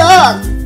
dog.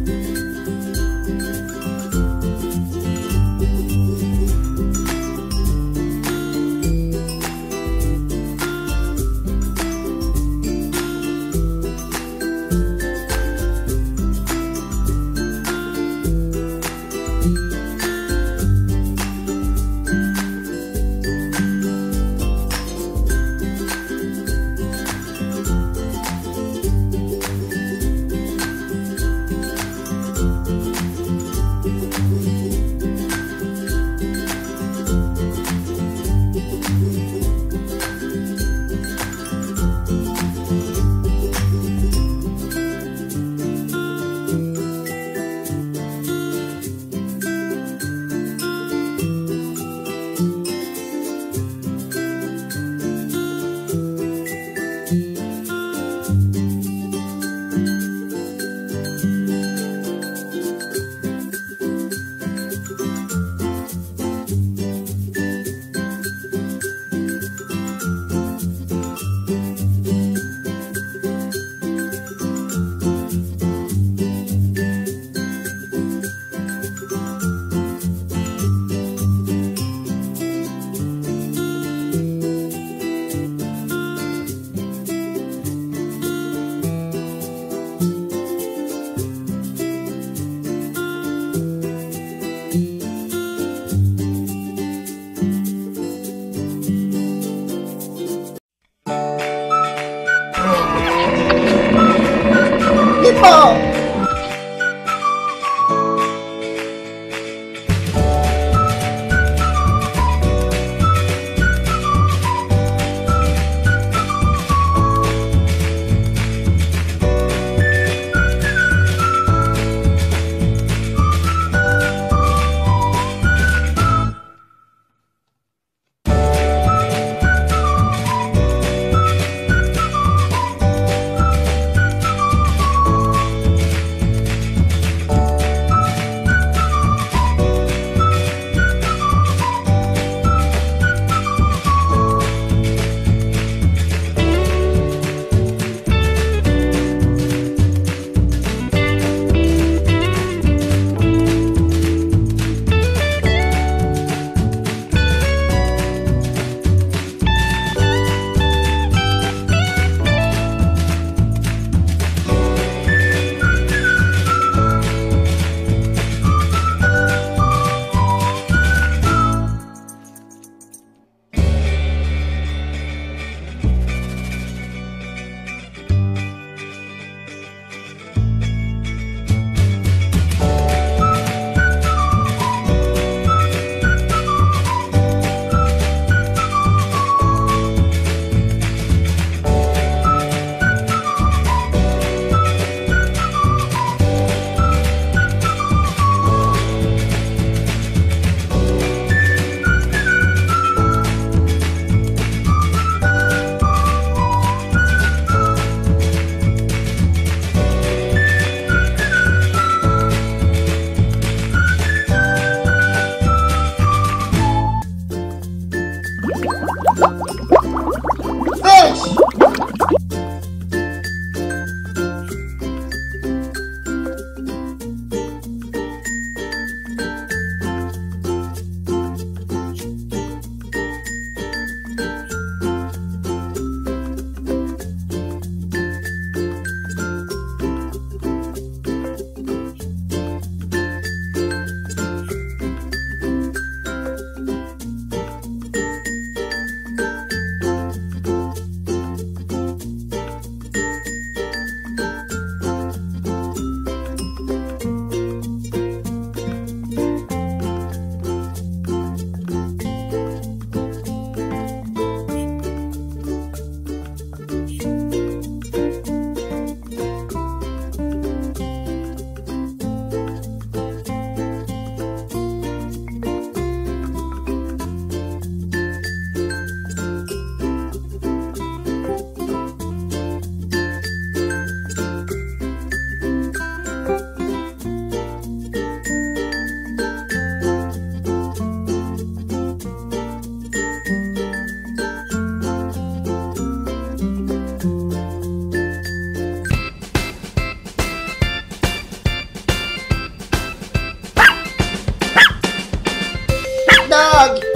Hakan.